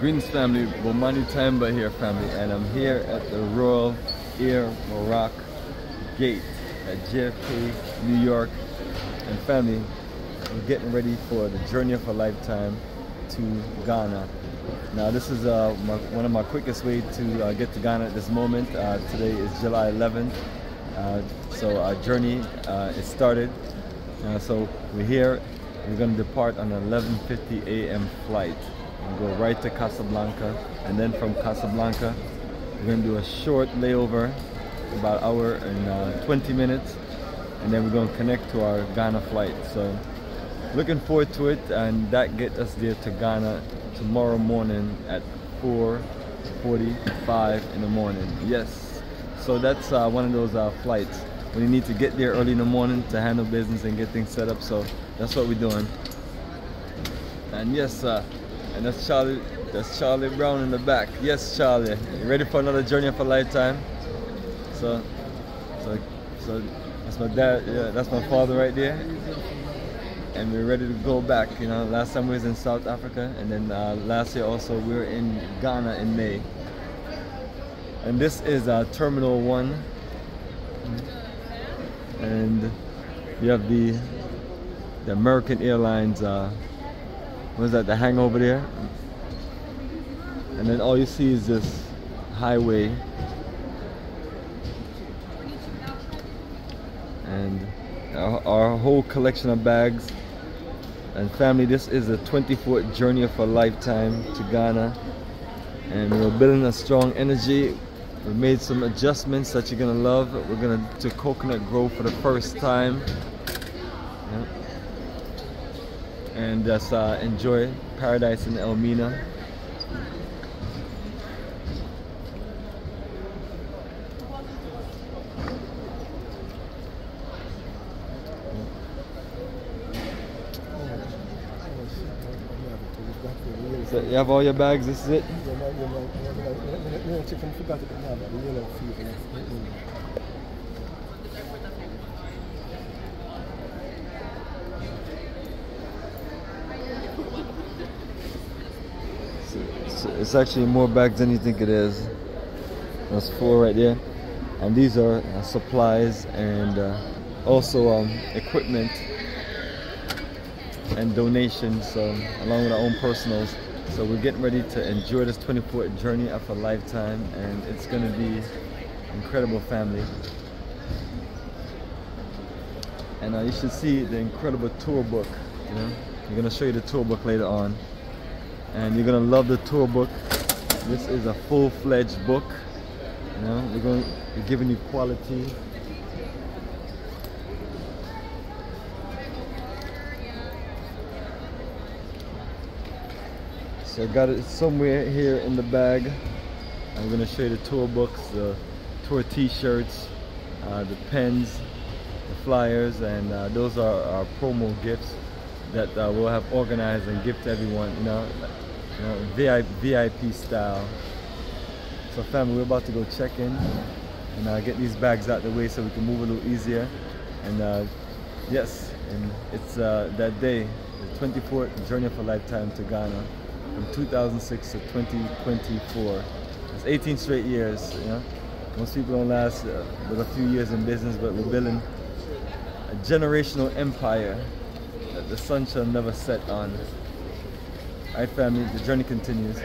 Greetings family, Bomani Tyehimba here family and I'm here at the Royal Air Morocco Gate at JFK, New York and family, we're getting ready for the journey of a lifetime to Ghana. Now this is uh, my, one of my quickest ways to uh, get to Ghana at this moment. Uh, today is July 11th, uh, so our journey uh, is started. Uh, so we're here, we're to depart on an 11.50 a.m. flight and go right to Casablanca and then from Casablanca we're to do a short layover about hour and 20 minutes and then we're to connect to our Ghana flight. So looking forward to it and that gets us there to Ghana tomorrow morning at 4.45 in the morning. Yes, so that's uh, one of those uh, flights you need to get there early in the morning to handle business and get things set up. So that's what we're doing. And yes, and that's Charlie, that's Charlie Brown in the back. Yes, Charlie, you ready for another journey of a lifetime? So, so, so that's my dad. Yeah, that's my father right there and we're ready to go back. You know, last time we was in South Africa, and then uh, last year also we were in Ghana in May. And this is uh, Terminal One, and you have the the American Airlines. Uh, what is that? The hangover there, and then all you see is this highway, and our, our whole collection of bags and family this is a 24 journey of a lifetime to Ghana and we're building a strong energy we made some adjustments that you're gonna love we're gonna to Coconut Grove for the first time yeah. and just uh, enjoy paradise in Elmina So you have all your bags, this is it? So it's actually more bags than you think it is. That's four right there. And these are uh, supplies and uh, also um, equipment and donations um, along with our own personals. So we're getting ready to enjoy this 24 journey of a lifetime and it's going to be incredible family. And uh, you should see the incredible tour book. You know, we're going to show you the tour book later on. And you're going to love the tour book. This is a full-fledged book. You know, we're going we're giving you quality I got it somewhere here in the bag. I'm gonna show you the tour books, the tour t-shirts, uh, the pens, the flyers, and uh, those are our promo gifts that uh, we'll have organized and give to everyone, you know, you know VIP, VIP style. So family, we're about to go check in and uh, get these bags out the way so we can move a little easier. And uh, yes, and it's uh, that day, the 24th Journey of a Lifetime to Ghana from 2006 to 2024. It's 18 straight years. You know? Most people don't last uh, with a few years in business, but we're building a generational empire that the sun shall never set on. All right, family, the journey continues.